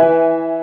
Música